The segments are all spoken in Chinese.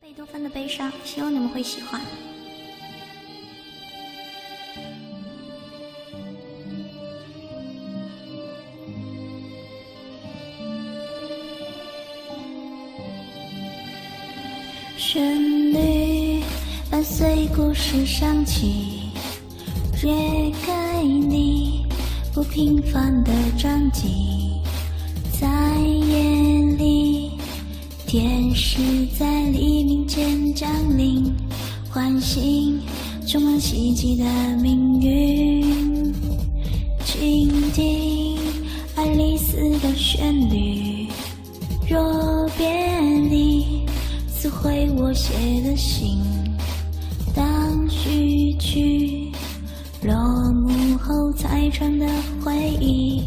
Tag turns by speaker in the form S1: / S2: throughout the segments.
S1: 贝多芬的悲伤，希望你们会喜欢。旋律伴随故事响起，揭开你不平凡的传记，天使在黎明前降临，唤醒充满奇迹的命运。倾听爱丽丝的旋律，若别离。撕毁我写的信，当序曲落幕后才传的回忆，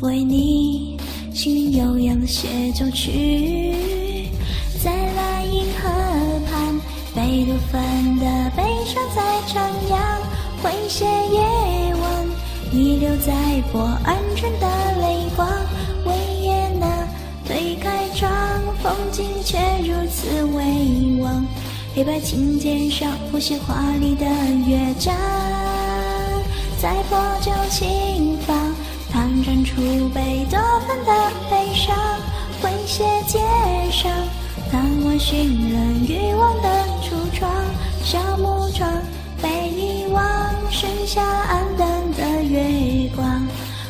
S1: 为你心灵悠扬的协奏曲，贝多芬的悲伤在徜徉，诙谐夜晚，遗留在波安城的泪光，维也纳推开窗。风景却如此微望，黑白琴键上谱写华丽的乐章，在破旧琴房弹唱出贝多芬的悲伤，诙谐街上，探望寻人欲望的，小木窗被遗忘，剩下暗淡的月光，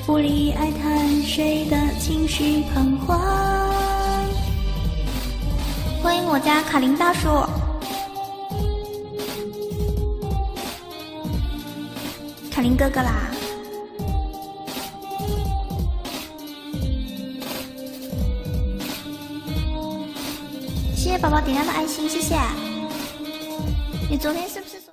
S1: 无力哀叹谁的情绪彷徨。欢迎我家卡林大叔，卡林哥哥啦！谢谢宝宝点亮的爱心，谢谢。你昨天是不是？